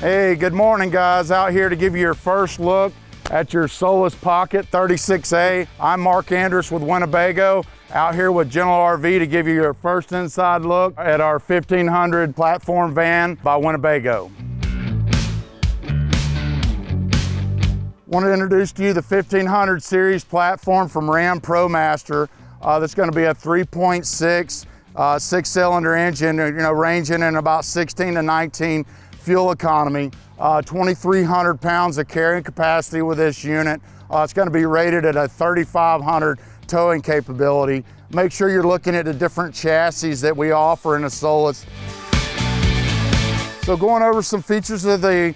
Hey, good morning guys. Out here to give you your first look at your Solis Pocket 36A. I'm Mark Andress with Winnebago, out here with General RV to give you your first inside look at our 1500 platform van by Winnebago. Want to introduce to you the 1500 series platform from Ram ProMaster. Uh, that's going to be a 3.6 uh, six cylinder engine, you know, ranging in about 16 to 19 fuel economy. Uh, 2,300 pounds of carrying capacity with this unit. Uh, it's going to be rated at a 3,500 towing capability. Make sure you're looking at the different chassis that we offer in the Solis. So going over some features of the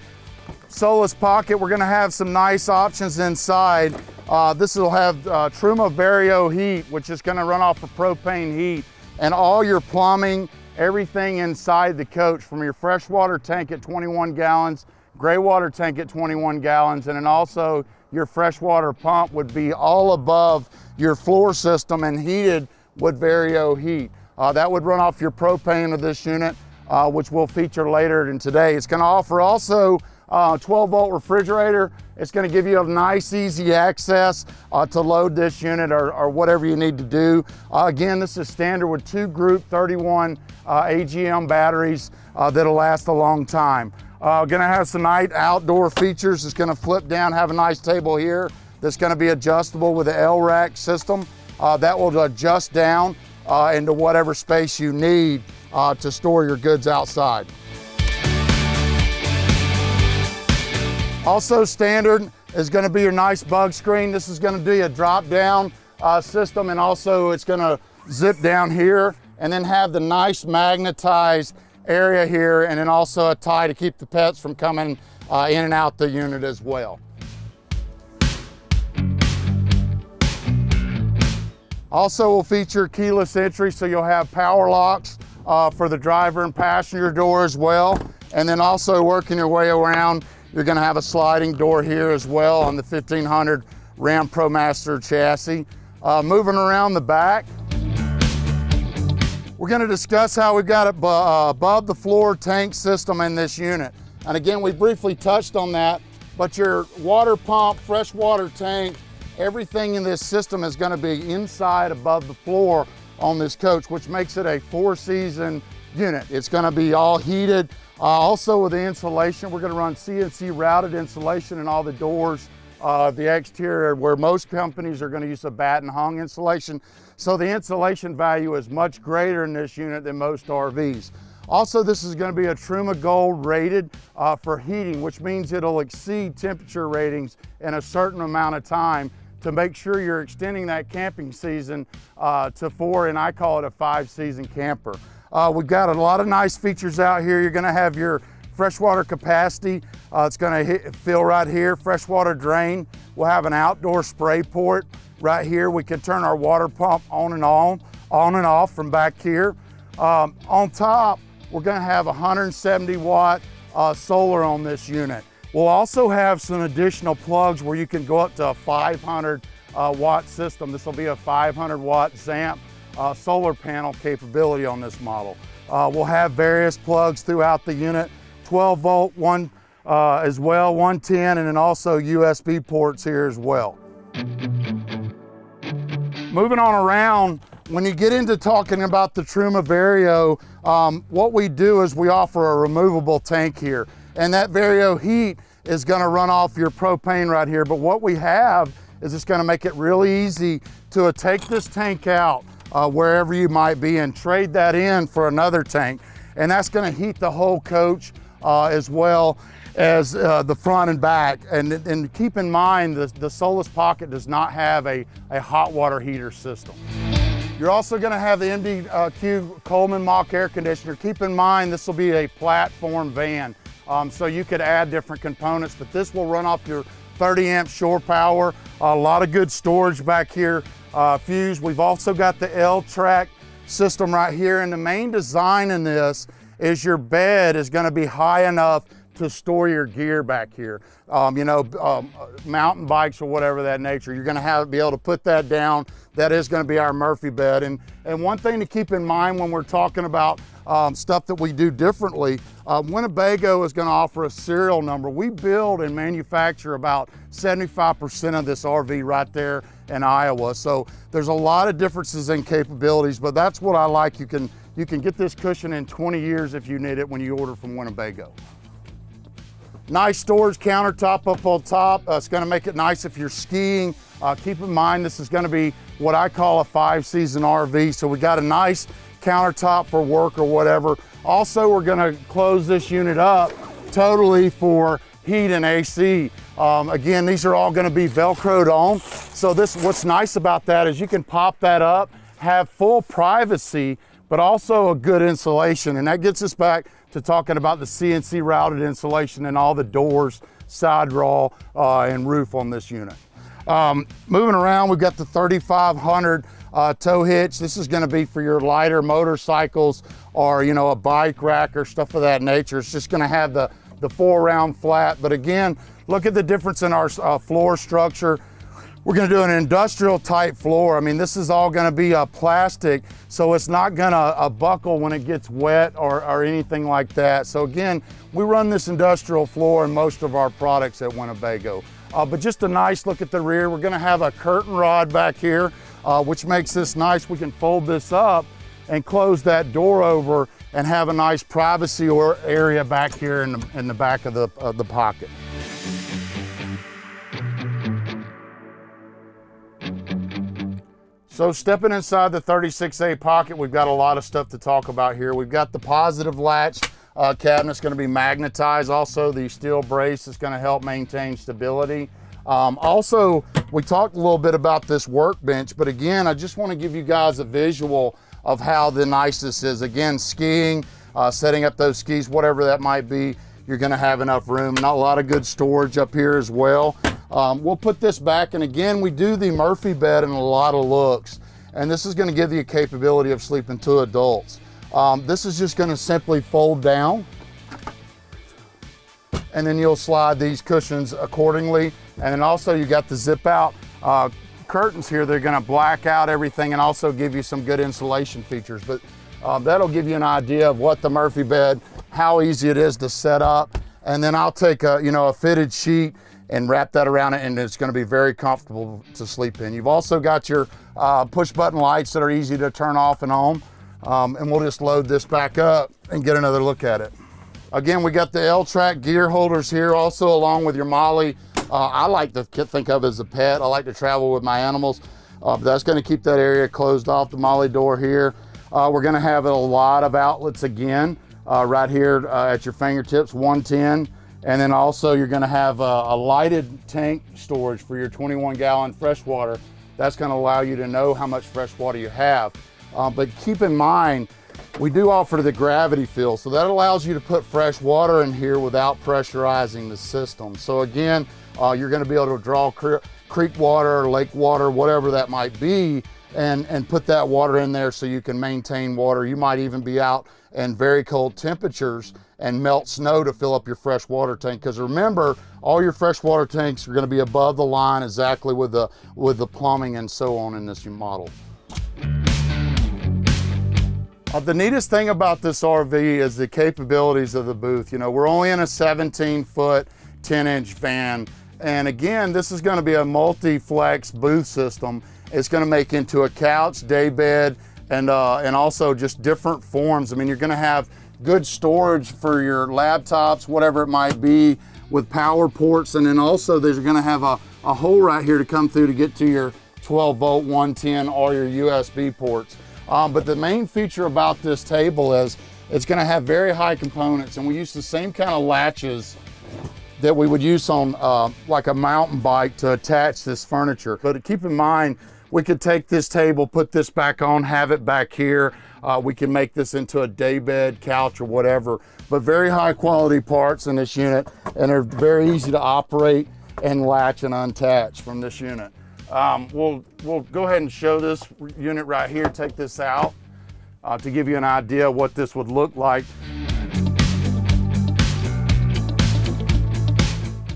Solis Pocket, we're gonna have some nice options inside. Uh, this will have uh, Truma Vario heat, which is gonna run off of propane heat, and all your plumbing, everything inside the coach, from your freshwater tank at 21 gallons, gray water tank at 21 gallons, and then also your freshwater pump would be all above your floor system and heated with Vario heat. Uh, that would run off your propane of this unit, uh, which we'll feature later in today. It's gonna offer also uh, 12 volt refrigerator. It's gonna give you a nice, easy access uh, to load this unit or, or, whatever you need to do. Uh, again, this is standard with two group 31 uh, AGM batteries uh, that'll last a long time. Uh, gonna have some nice outdoor features. It's gonna flip down, have a nice table here that's gonna be adjustable with the L-track system. that will adjust down into whatever space you need to store your goods outside. Also standard is gonna be your nice bug screen. This is gonna be a drop down uh, system and also it's gonna zip down here and then have the nice magnetized area here and then also a tie to keep the pets from coming uh, in and out the unit as well. Also will feature keyless entry so you'll have power locks uh, for the driver and passenger door as well. And then also working your way around you're gonna have a sliding door here as well on the 1500 Ram ProMaster chassis. Uh, moving around the back, we're gonna discuss how we've got a uh, above the floor tank system in this unit. And again, we briefly touched on that, but your water pump, freshwater tank, everything in this system is gonna be inside above the floor on this coach, which makes it a four season unit. It's gonna be all heated, uh, also with the insulation, we're gonna run CNC routed insulation in all the doors, uh, the exterior, where most companies are gonna use a bat and hung insulation. So the insulation value is much greater in this unit than most RVs. Also, this is gonna be a Truma Gold rated uh, for heating, which means it'll exceed temperature ratings in a certain amount of time to make sure you're extending that camping season uh, to four, and I call it a five season camper. Uh, we've got a lot of nice features out here. You're gonna have your freshwater capacity. Uh, it's gonna hit, fill right here, freshwater drain. We'll have an outdoor spray port right here. We can turn our water pump on and on, on and off from back here. Um, on top, we're gonna have 170 watt uh, solar on this unit. We'll also have some additional plugs where you can go up to a 500 uh, watt system. This will be a 500 watt ZAMP uh, solar panel capability on this model. Uh, we'll have various plugs throughout the unit, 12 volt, one uh, as well, 110, and then also USB ports here as well. Moving on around, when you get into talking about the Truma Vario, um, what we do is we offer a removable tank here. And that Vario heat is gonna run off your propane right here. But what we have is it's gonna make it really easy to take this tank out, uh, wherever you might be and trade that in for another tank. And that's gonna heat the whole coach uh, as well as uh, the front and back. And, and keep in mind, the, the Solis Pocket does not have a, a hot water heater system. You're also gonna have the MDQ Coleman Mach air conditioner. Keep in mind, this will be a platform van. Um, so you could add different components, but this will run off your 30 amp shore power. A lot of good storage back here uh, fuse. We've also got the L-track system right here. And the main design in this is your bed is gonna be high enough to store your gear back here. Um, you know, um, mountain bikes or whatever that nature. You're going to have be able to put that down. That is going to be our Murphy bed. And and one thing to keep in mind when we're talking about um, stuff that we do differently, uh, Winnebago is going to offer a serial number. We build and manufacture about 75% of this RV right there in Iowa. So there's a lot of differences in capabilities, but that's what I like. You can you can get this cushion in 20 years if you need it when you order from Winnebago. Nice storage countertop up on top. Uh, it's gonna make it nice if you're skiing. Uh, keep in mind, this is gonna be what I call a five season RV. So we got a nice countertop for work or whatever. Also, we're gonna close this unit up totally for heat and AC. Um, again, these are all gonna be Velcroed on. So this, what's nice about that is you can pop that up, have full privacy, but also a good insulation. And that gets us back to talking about the CNC routed insulation and all the doors, side draw, uh, and roof on this unit. Um, moving around, we've got the 3500 uh, tow hitch. This is gonna be for your lighter motorcycles or you know a bike rack or stuff of that nature. It's just gonna have the, the four round flat. But again, look at the difference in our uh, floor structure. We're gonna do an industrial type floor. I mean, this is all gonna be a uh, plastic, so it's not gonna uh, buckle when it gets wet or, or anything like that. So again, we run this industrial floor in most of our products at Winnebago. Uh, but just a nice look at the rear. We're gonna have a curtain rod back here, uh, which makes this nice. We can fold this up and close that door over and have a nice privacy or area back here in the, in the back of the, of the pocket. So stepping inside the 36A pocket, we've got a lot of stuff to talk about here. We've got the positive latch uh, cabinet's gonna be magnetized. Also, the steel brace is gonna help maintain stability. Um, also, we talked a little bit about this workbench, but again, I just wanna give you guys a visual of how the nice this is. Again, skiing, uh, setting up those skis, whatever that might be, you're gonna have enough room. Not a lot of good storage up here as well. Um, we'll put this back, and again, we do the Murphy bed in a lot of looks, and this is gonna give you a capability of sleeping two adults. Um, this is just gonna simply fold down, and then you'll slide these cushions accordingly. And then also you got the zip out uh, curtains here. They're gonna black out everything and also give you some good insulation features. But uh, that'll give you an idea of what the Murphy bed, how easy it is to set up. And then I'll take a, you know, a fitted sheet and wrap that around it and it's gonna be very comfortable to sleep in. You've also got your uh, push button lights that are easy to turn off and on. Um, and we'll just load this back up and get another look at it. Again, we got the L-Track gear holders here also along with your Molly. Uh, I like to think of as a pet. I like to travel with my animals. Uh, that's gonna keep that area closed off, the Molly door here. Uh, we're gonna have a lot of outlets again, uh, right here uh, at your fingertips, 110. And then also you're gonna have a, a, lighted tank storage for your 21 gallon fresh water. That's gonna allow you to know how much fresh water you have. Uh, but keep in mind, we do offer the gravity fill, so that allows you to put fresh water in here without pressurizing the system. So again, uh, you're gonna be able to draw cre creek water, lake water, whatever that might be, and, and put that water in there so you can maintain water. You might even be out in very cold temperatures and melt snow to fill up your fresh water tank. Because remember, all your fresh water tanks are gonna be above the line exactly with the, with the plumbing and so on in this model. Uh, the neatest thing about this RV is the capabilities of the booth. You know, we're only in a 17 foot, 10 inch van. And again, this is gonna be a multi-flex booth system. It's gonna make into a couch, day bed, and, uh, and also just different forms. I mean, you're gonna have good storage for your laptops, whatever it might be, with power ports. And then also there's gonna have a, a hole right here to come through to get to your 12 volt 110 or your USB ports. Um, but the main feature about this table is it's gonna have very high components and we use the same kind of latches that we would use on uh, like a mountain bike to attach this furniture. But keep in mind, we could take this table, put this back on, have it back here. Uh, we can make this into a daybed, couch, or whatever. But very high quality parts in this unit and they're very easy to operate and latch and unattach from this unit. Um, we'll, we'll go ahead and show this unit right here, take this out uh, to give you an idea what this would look like.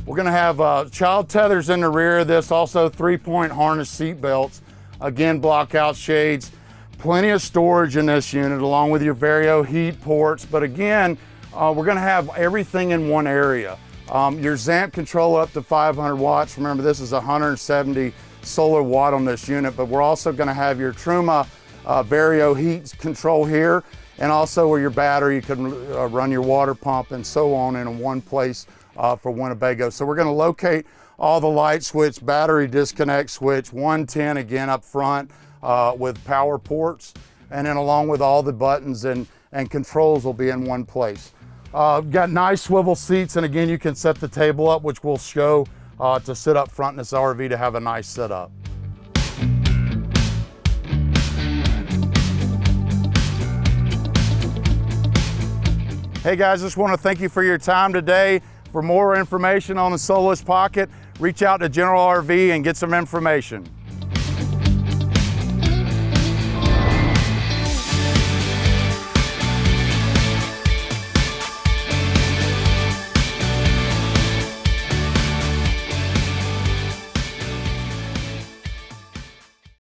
We're gonna have uh, child tethers in the rear of this, also three-point harness seat belts. Again, block out shades. Plenty of storage in this unit along with your Vario heat ports. But again, uh, we're gonna have everything in one area. Um, your ZAMP control up to 500 watts. Remember, this is 170 solar watt on this unit, but we're also gonna have your Truma uh, Vario heat control here, and also where your battery, you can uh, run your water pump and so on in one place uh, for Winnebago. So we're gonna locate all the light switch, battery disconnect switch, 110 again up front uh, with power ports, and then along with all the buttons and, and controls will be in one place. Uh, got nice swivel seats, and again, you can set the table up, which we'll show uh, to sit up front in this RV to have a nice setup. Hey guys, just want to thank you for your time today. For more information on the Solis Pocket, reach out to General RV and get some information.